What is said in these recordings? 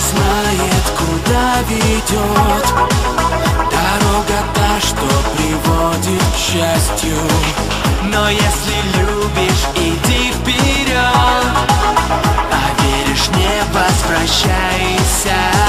знает, куда ведет. Дорога та, что приводит к счастью. Но если любишь, иди вперед А веришь, не возвращайся.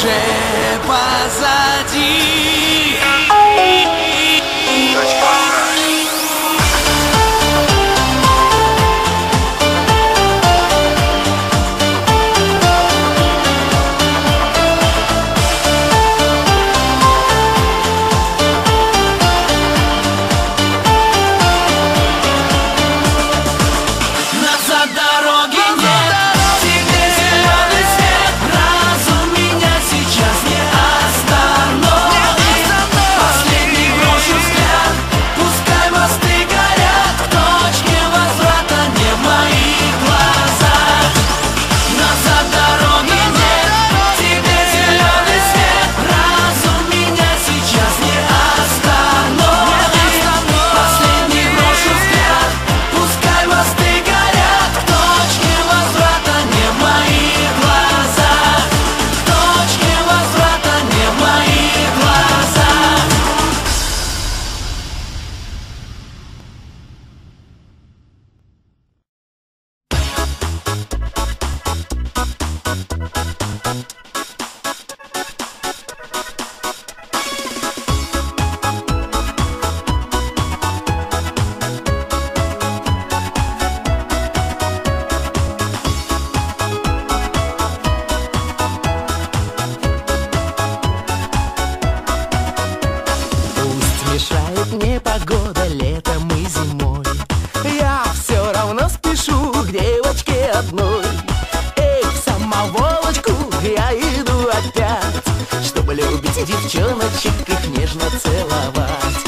уже позади. девчоночек их нежно целовать.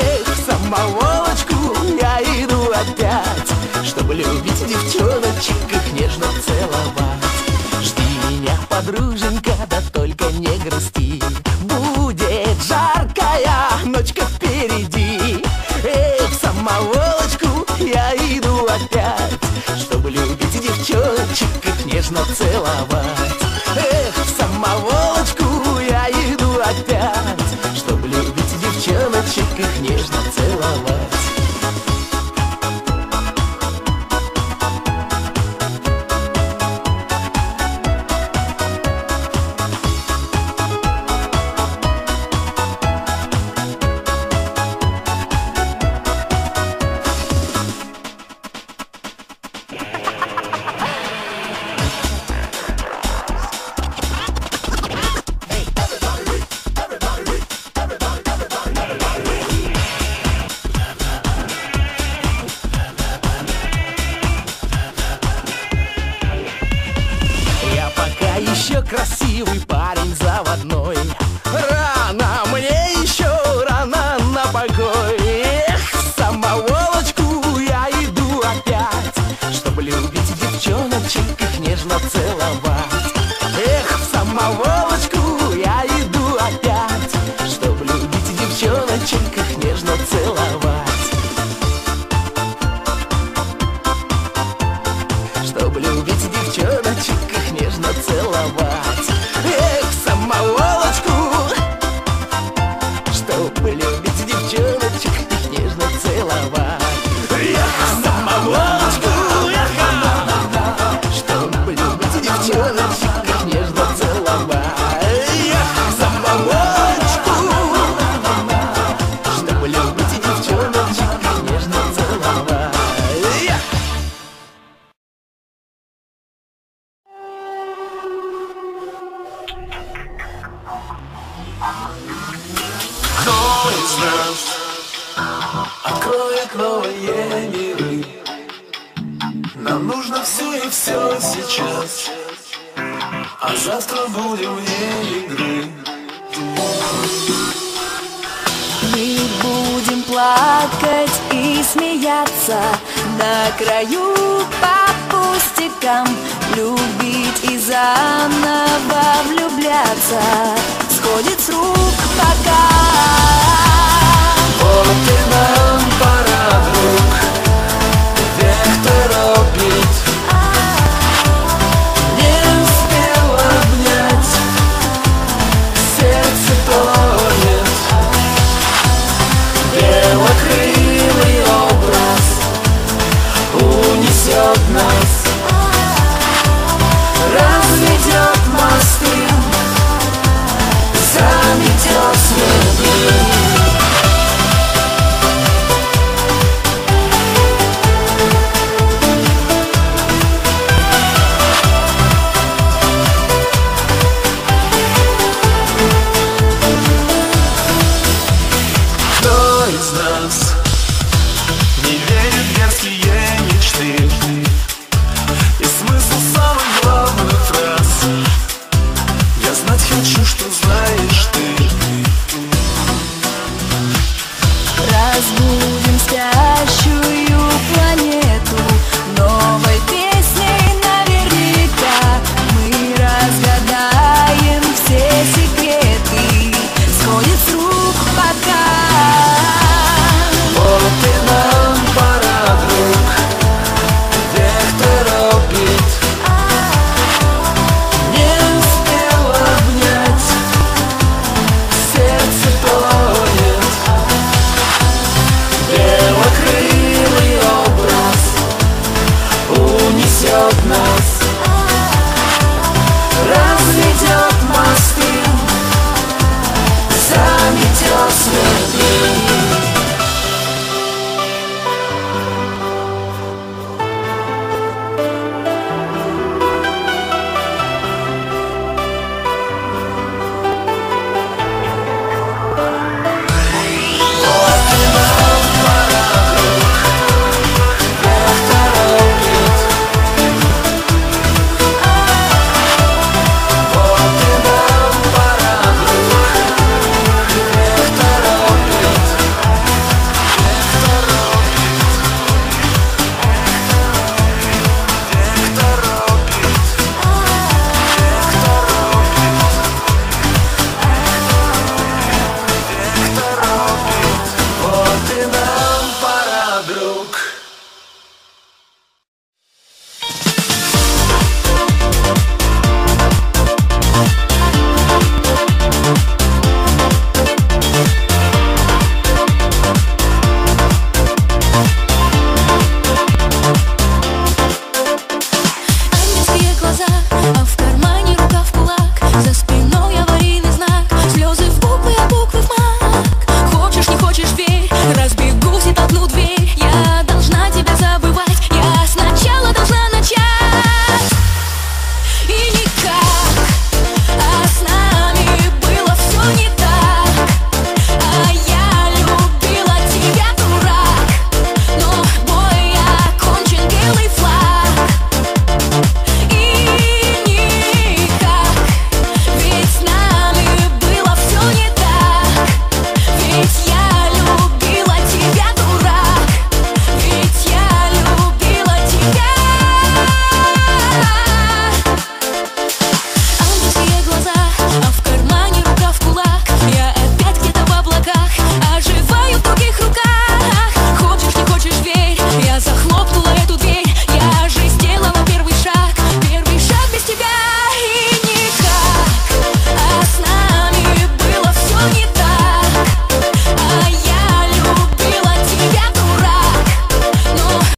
Эх, самоволочку, я иду опять, чтобы любить девчоночек их нежно целовать. Жди меня, подруженька, да только не грусти, будет жаркая ночка впереди. Эх, самоволочку, я иду опять, чтобы любить девчоночек их нежно целовать. Нам нужно все и все сейчас. А завтра будем вне игры Мы будем плакать и смеяться На краю по пустякам Любить и заново влюбляться.